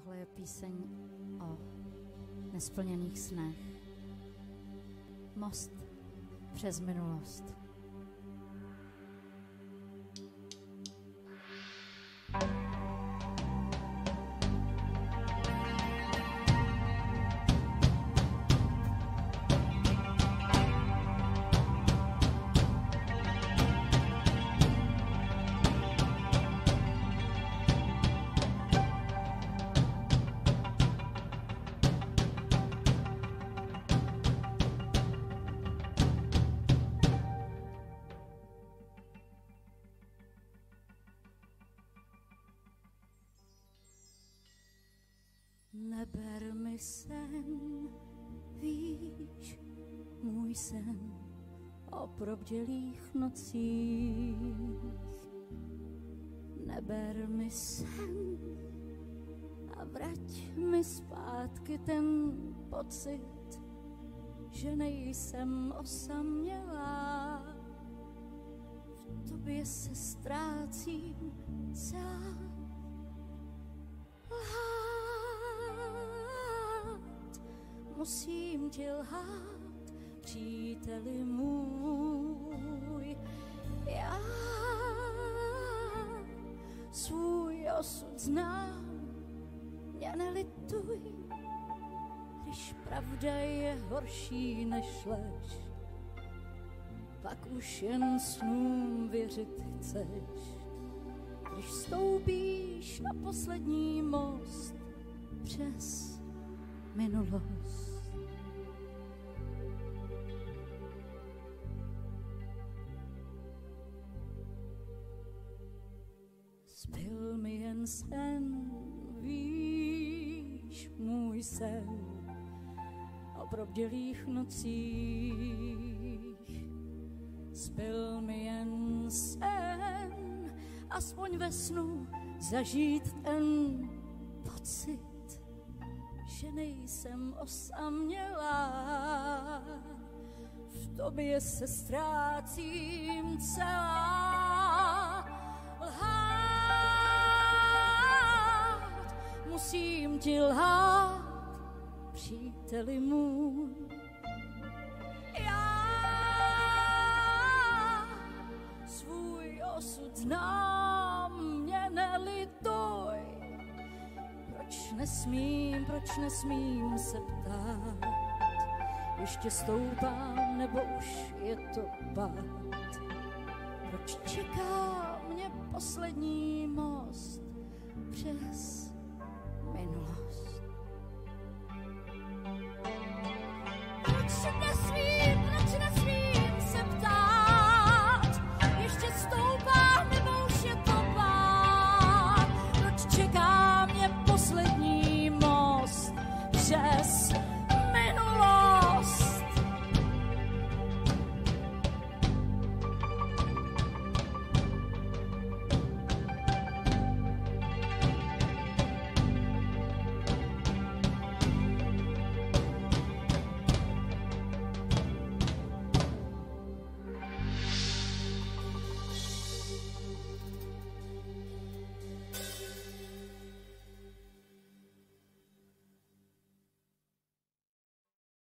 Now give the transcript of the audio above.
Tohle je píseň o nesplněných snech. Most přes minulost. Neber mi sen, víš, můj sen o probdělých nocích. Neber mi sen a vrať mi zpátky ten pocit, že nejsem osamělá. V tobě se ztrácím celá. Lhát, musím ti lhát, příteli můj. Já svůj osud znám, mě nelituj, když pravda je horší než lež. Pak už jen snům věřit chceš, když stoupíš na poslední most přes minulost. Zbyl mi jen sen, víš, můj sen o probdělých nocích. Zbyl mi jen sen, aspoň ve snu zažít ten pocit, že nejsem osamělá. V tobě se ztrácím celá. Musím ti lhát, příteli můj. Já svůj osud znám, mě nelituj. Proč nesmím, proč nesmím se ptát? Ještě stoupám, nebo už je to pád? Proč čeká mě poslední most přes minulost?